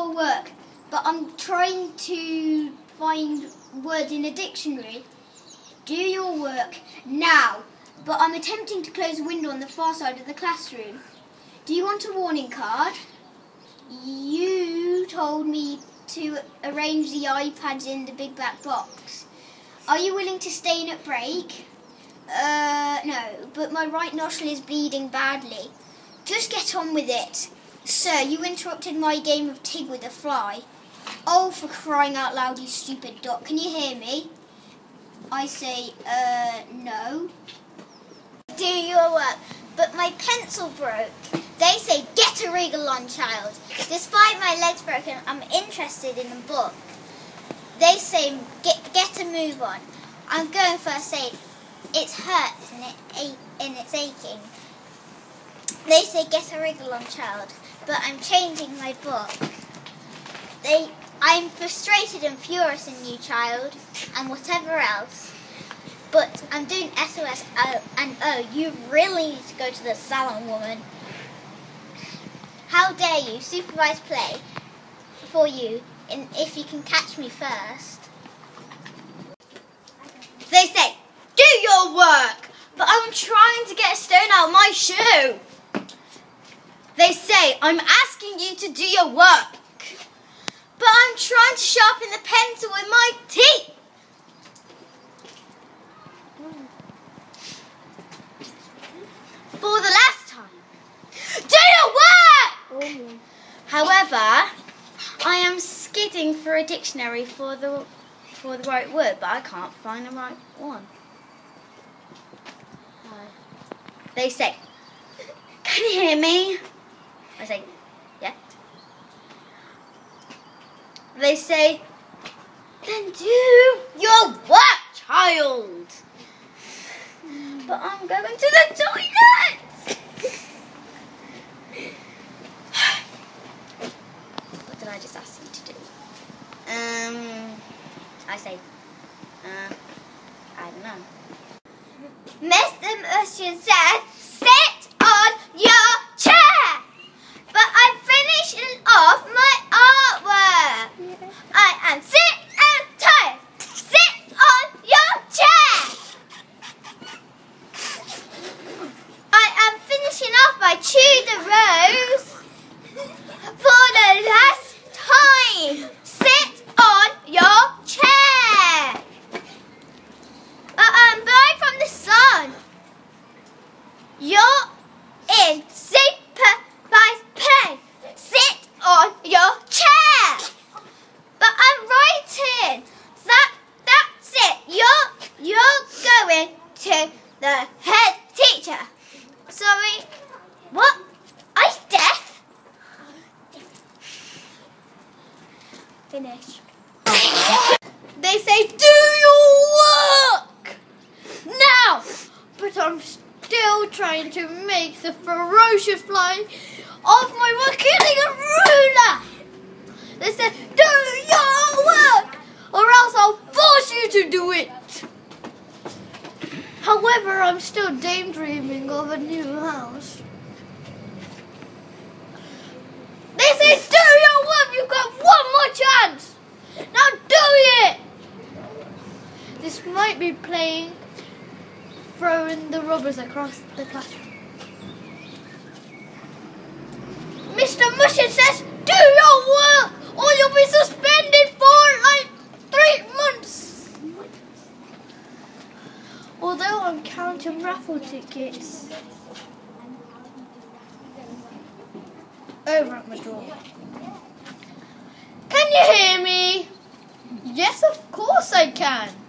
your work, but I'm trying to find words in a dictionary. Do your work now, but I'm attempting to close a window on the far side of the classroom. Do you want a warning card? You told me to arrange the iPads in the big black box. Are you willing to stay in at break? Uh, no, but my right nostril is bleeding badly. Just get on with it. Sir, you interrupted my game of Tig with a fly. Oh, for crying out loud, you stupid duck. Can you hear me? I say, uh, no. Do your work, but my pencil broke. They say, get a wriggle on, child. Despite my legs broken, I'm interested in the book. They say, get, get a move on. I'm going first aid. It's hurt and, it, and it's aching. They say, get a wriggle on, child, but I'm changing my book. They, I'm frustrated and furious in you, child, and whatever else. But I'm doing SOS oh, uh, and oh, you really need to go to the salon, woman. How dare you supervise play for you and if you can catch me first. They say, do your work, but I'm trying to get a stone out of my shoe. Say, I'm asking you to do your work, but I'm trying to sharpen the pencil with my teeth. For the last time, do your work! However, I am skidding for a dictionary for the for the right word, but I can't find the right one. They say, "Can you hear me?" I say, "Yeah." They say, "Then do your work, child." But I'm going to the toilet. what did I just ask you to do? Um, I say, uh, I don't know. Mr. Mushin said, sit on your chair. But I'm finishing off my artwork. I am sick and tired. Sit on your chair. I am finishing off my Tudor rose for the last time. Sit on your chair. Uh, um, blind from the sun. You're in supervised play. Sit on your chair. But I'm writing. That that's it. You're you're going to the head teacher. Sorry. What? I deaf? Finish. They say do your work now, but I'm still trying to make the ferocious fly off my work using a ruler. They say do your work, or else I'll force you to do it. However, I'm still daydreaming of a new house. They say do your work. You've got one more chance. Now do it. This might be playing throwing the rubbers across the classroom. Mr. Mushin says, do your work or you'll be suspended for like three months. Although I'm counting raffle tickets. Over at my door. Can you hear me? Yes, of course I can.